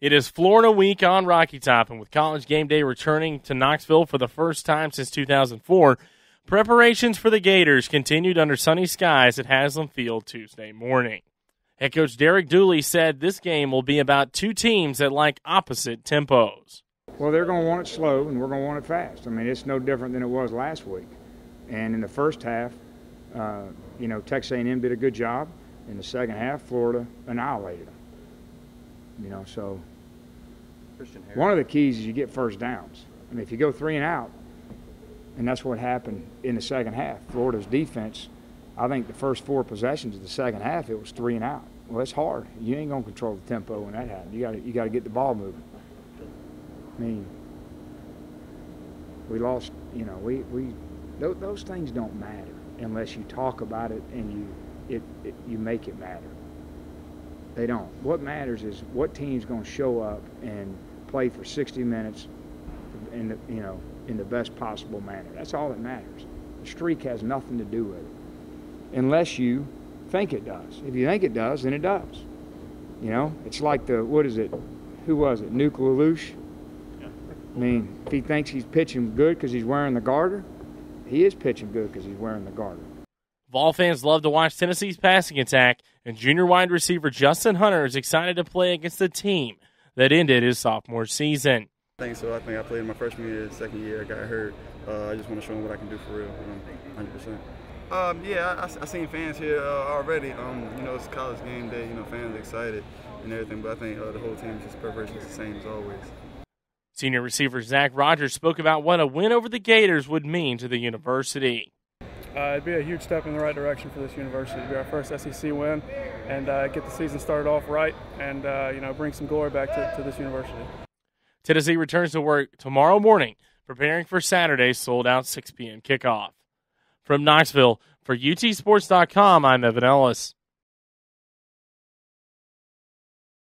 It is Florida week on Rocky Top, and with College Game Day returning to Knoxville for the first time since 2004, preparations for the Gators continued under sunny skies at Haslam Field Tuesday morning. Head coach Derek Dooley said this game will be about two teams that like opposite tempos. Well, they're going to want it slow, and we're going to want it fast. I mean, it's no different than it was last week. And in the first half, uh, you know, Texas A&M did a good job. In the second half, Florida annihilated them. You know, so one of the keys is you get first downs. I mean, if you go three and out, and that's what happened in the second half. Florida's defense, I think the first four possessions of the second half, it was three and out. Well, it's hard. You ain't gonna control the tempo when that happens. You got you got to get the ball moving. I mean, we lost. You know, we we those, those things don't matter unless you talk about it and you it, it you make it matter. They don't. What matters is what team's going to show up and play for 60 minutes in the, you know in the best possible manner. That's all that matters. The streak has nothing to do with it, unless you think it does. If you think it does, then it does. You know, it's like the what is it? Who was it? Nuke LaLoosh. I mean, if he thinks he's pitching good because he's wearing the garter, he is pitching good because he's wearing the garter. Vol fans love to watch Tennessee's passing attack, and junior wide receiver Justin Hunter is excited to play against the team that ended his sophomore season. I think so. I think I played my freshman year, second year, I got hurt. Uh, I just want to show them what I can do for real, you know, 100%. Um, yeah, I, I, seen fans here uh, already. Um, you know, it's college game day. You know, fans excited and everything. But I think uh, the whole team just preparation is the same as always. Senior receiver Zach Rogers spoke about what a win over the Gators would mean to the university. Uh, it'd be a huge step in the right direction for this university. It'd be our first SEC win, and uh, get the season started off right, and uh, you know bring some glory back to, to this university. Tennessee returns to work tomorrow morning, preparing for Saturday's sold-out 6 p.m. kickoff. From Knoxville, for UTSports.com, I'm Evan Ellis.